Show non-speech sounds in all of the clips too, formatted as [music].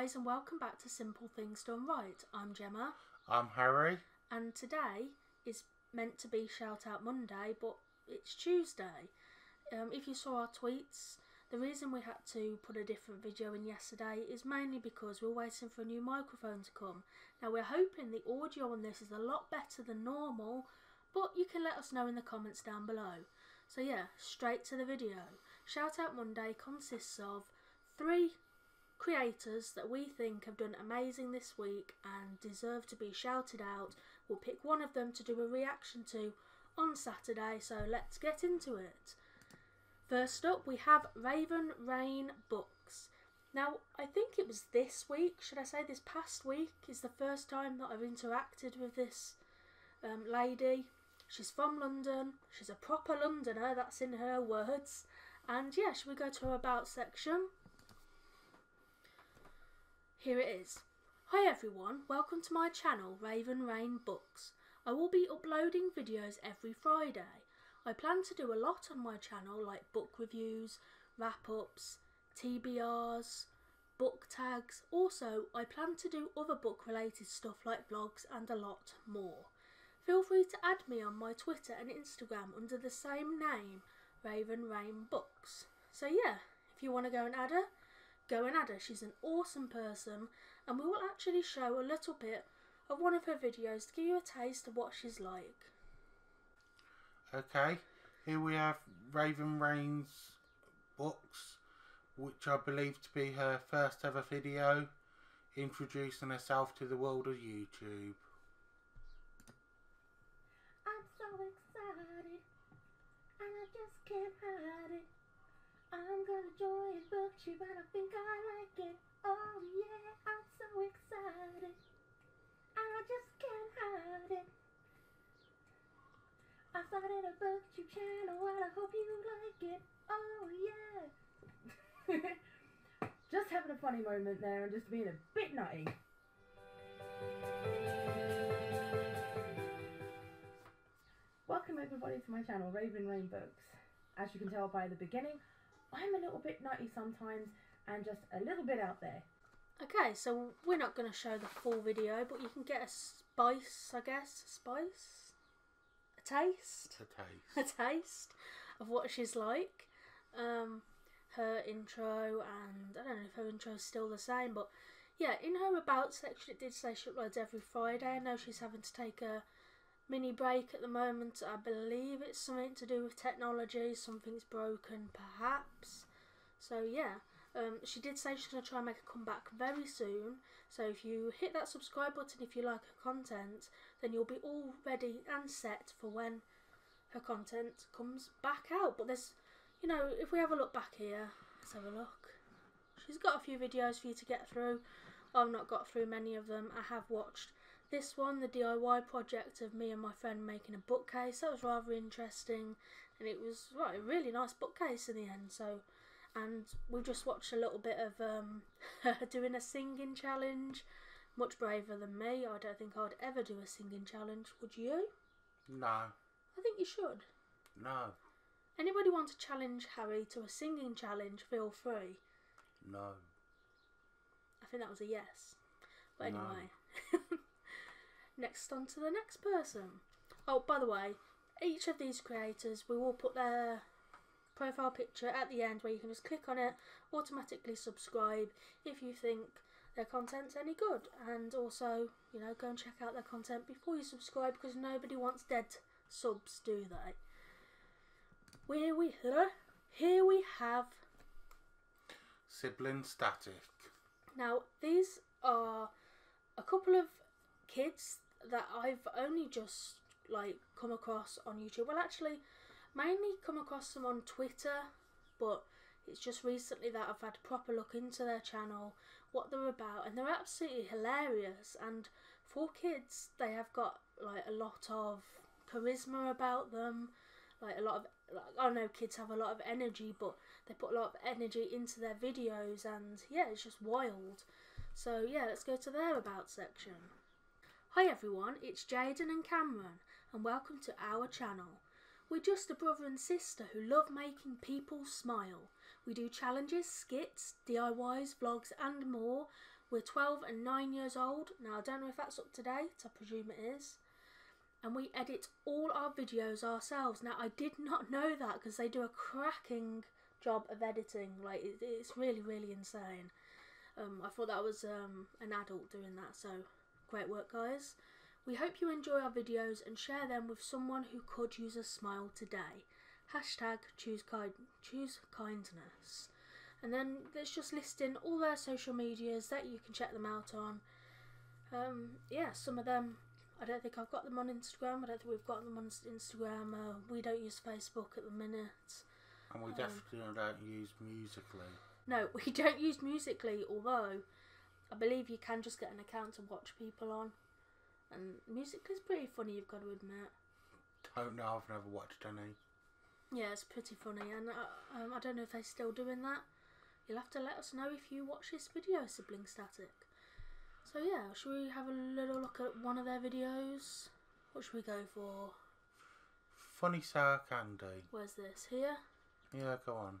guys, and welcome back to Simple Things Done Right. I'm Gemma, I'm Harry. and today is meant to be Shout Out Monday, but it's Tuesday. Um, if you saw our tweets, the reason we had to put a different video in yesterday is mainly because we're waiting for a new microphone to come. Now, we're hoping the audio on this is a lot better than normal, but you can let us know in the comments down below. So, yeah, straight to the video. Shout Out Monday consists of three creators that we think have done amazing this week and deserve to be shouted out. We'll pick one of them to do a reaction to on Saturday, so let's get into it. First up, we have Raven Rayne Books. Now, I think it was this week, should I say this past week, is the first time that I've interacted with this um, lady. She's from London, she's a proper Londoner, that's in her words. And yeah, should we go to her About section? Here it is. Hi everyone, welcome to my channel Raven Rayne Books. I will be uploading videos every Friday. I plan to do a lot on my channel like book reviews, wrap ups, TBRs, book tags. Also, I plan to do other book related stuff like vlogs and a lot more. Feel free to add me on my Twitter and Instagram under the same name, Raven Rayne Books. So yeah, if you want to go and add her, go and add her. She's an awesome person, and we will actually show a little bit of one of her videos to give you a taste of what she's like. Okay, here we have Raven Rayne's books, which I believe to be her first ever video introducing herself to the world of YouTube. I'm so excited, and I just can't hide it. I'm gonna join BookTube, and I think I like it. Oh yeah, I'm so excited, I just can't hide it. I started a BookTube channel, and I hope you like it. Oh yeah. just having a funny moment there, and just being a bit nutty. Welcome everybody to my channel, Raven Rayne Books. As you can tell by the beginning, I'm a little bit nutty sometimes and just a little bit out there. Okay, so we're not going to show the full video, but you can get a spice, I guess, a spice, a taste, a taste. [laughs] A taste of what she's like. Um, her intro, and I don't know if her intro's still the same, but yeah, in her about section it did say she uploads every Friday. I know she's having to take a mini break at the moment. I believe it's something to do with technology. Something's broken, perhaps. So yeah, um, she did say she's going to try and make a comeback very soon. So if you hit that subscribe button if you like her content, then you'll be all ready and set for when her content comes back out. But there's, you know, if we have a look back here, let's have a look. She's got a few videos for you to get through. I've not got through many of them. I have watched this one, the DIY project of me and my friend making a bookcase. That was rather interesting, and it was right a really nice bookcase in the end. So, and we've just watched a little bit of um, her [laughs] doing a singing challenge. Much braver than me. I don't think I'd ever do a singing challenge. Would you? No, I think you should. no, Anybody want to challenge Harry to a singing challenge? Feel free. no. I think that was a yes. But No. [laughs] next on to the next person. Oh, by the way, each of these creators, we will put their profile picture at the end where you can just click on it, automatically subscribe if you think their content's any good. And also, you know, go and check out their content before you subscribe because nobody wants dead subs, do they? Here we, here we have Sibling static. Now, these are a couple of kids that I've only just like come across on YouTube. Well, actually, mainly come across them on Twitter, but it's just recently that I've had a proper look into their channel, what they're about, and they're absolutely hilarious. And for kids, they have got like a lot of charisma about them, like a lot of. Like, I know kids have a lot of energy, but they put a lot of energy into their videos, and yeah, it's just wild. So yeah, let's go to their about section. Hi everyone, it's Jaden and Cameron, and welcome to our channel. We're just a brother and sister who love making people smile. We do challenges, skits, DIYs, vlogs, and more. we're 12 and 9 years old. Now, I don't know if that's up to date, I presume it is. And we edit all our videos ourselves. Now, I did not [laughs] know that because they do a cracking job of editing. Like, it's really, really insane. Um, I thought that was um, an adult doing that, so great work, guys. We hope you enjoy our videos and share them with someone who could use a smile today. Hashtag choose, kind- choose kindness. And then there's just listing all their social medias that you can check them out on. Um, yeah, some of them, I don't think I've got them on Instagram. I don't think we've got them on Instagram. Uh, we don't use Facebook at the minute. And we Um, definitely don't use Musical.ly. No, [laughs] we don't use Musical.ly, although I believe you can just get an account to watch people on. And music is pretty funny, you've got to admit. Don't know. I've never watched any. Yeah, it's pretty funny, and uh, um, I don't know if they're still doing that. You'll have to let us know if you watch this video, Sibling Static. So yeah, should we have a little look at one of their videos? What should we go for? Funny sour candy. Where's this? Here? Yeah, go on.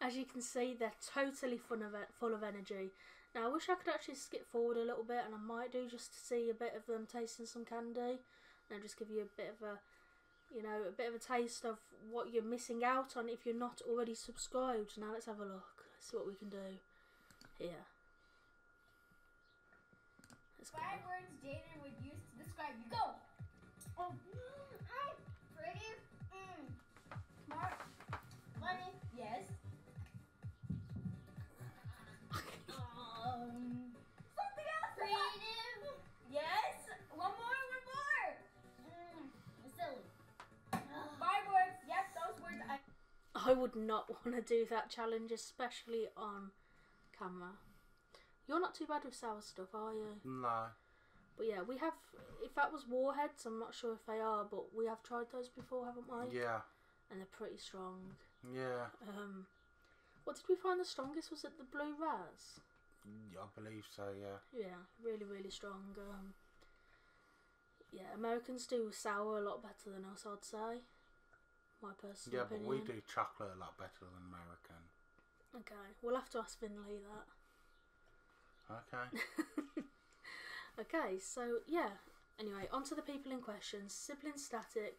As you can see, they're totally full of full of energy. Now, I wish I could actually skip forward a little bit, and I might do just to see a bit of them tasting some candy, and just give you a bit of a, you know, a bit of a taste of what you're missing out on if you're not already subscribed. Now, let's have a look. See what we can do here. Let's go. Five words Jaden would use to describe you. Go! Oh, [gasps] would not [laughs] want to do that challenge, especially on camera. You're not too bad with sour stuff, are you? No. But yeah, we have. If that was warheads, I'm not sure if they are, but we have tried those before, haven't we? Yeah. And they're pretty strong. Yeah. Um, what did we find the strongest? Was it the blue raz? I believe so. Yeah. Yeah, really, really strong. Um, yeah, Americans do sour a lot better than us, I'd say. My personal Yeah, but we do chocolate a lot better than American. Okay, we'll have to ask Finley that. Okay. [laughs] okay, so yeah. Anyway, on to the people in question. Sibling Static.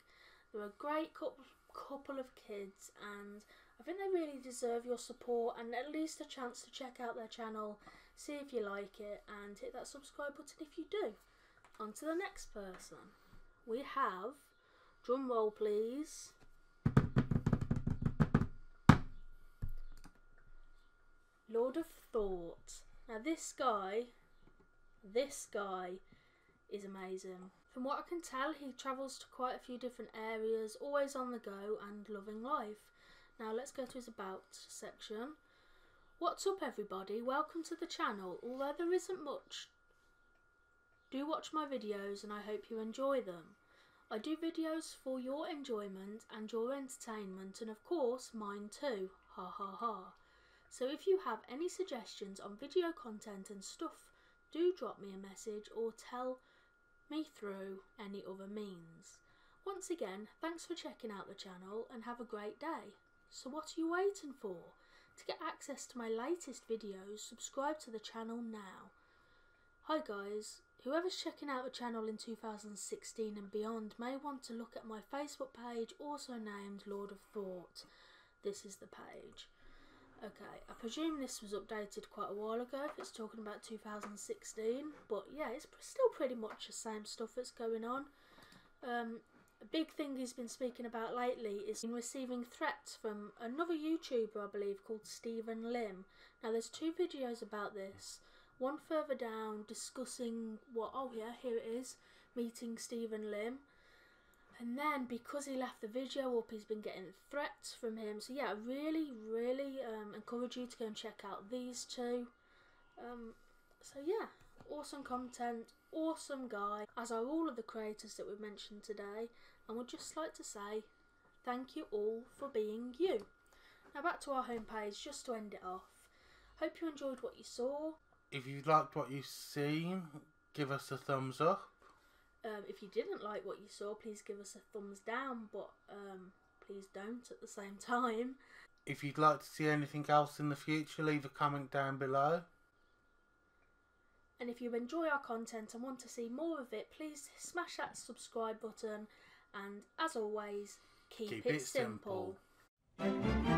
They're a great couple, couple of kids, and I think they really deserve your support and at least a chance to check out their channel, see if you like it, and hit that subscribe button if you do. On to the next person. We have, drum roll please. Lord of Thought. Now, this guy, this guy is amazing. From what I can tell, he travels to quite a few different areas, always on the go and loving life. Now, let's go to his About section. What's up, everybody? Welcome to the channel. Although there isn't much, do watch my videos and I hope you enjoy them. I do videos for your enjoyment and your entertainment, and of course, mine too. Ha ha ha. So if you have any suggestions on video content and stuff, do drop me a message or tell me through any other means. Once again, thanks for checking out the channel and have a great day. So what are you waiting for? To get access to my latest videos, subscribe to the channel now. Hi guys, whoever's checking out the channel in 2016 and beyond may want to look at my Facebook page also named Lord of Thought. This is the page. Okay, I presume this was updated quite a while ago if it's talking about 2016, but yeah, it's still pretty much the same stuff that's going on. Um, a big thing he's been speaking about lately is in receiving threats from another YouTuber, I believe, called Stephen Lim. Now, there's two videos about this. one further down discussing what, oh yeah, here it is, meeting Stephen Lim. And then because he left the video up, he's been getting threats from him. So yeah, I really, really um, encourage you to go and check out these two. Um, so yeah, awesome content, awesome guy, as are all of the creators that we've mentioned today. And would just like to say thank you all for being you. Now back to our homepage, just to end it off. Hope you enjoyed what you saw. If you liked what you've seen, give us a thumbs up. Um, if you didn't like what you saw, please give us a thumbs down, but um, please don't at the same [laughs] time. If you'd like to see anything else in the future, leave a comment down below. And if you enjoy our content and want to see more of it, please smash that subscribe button. And as always, keep, Keep it, it simple. simple.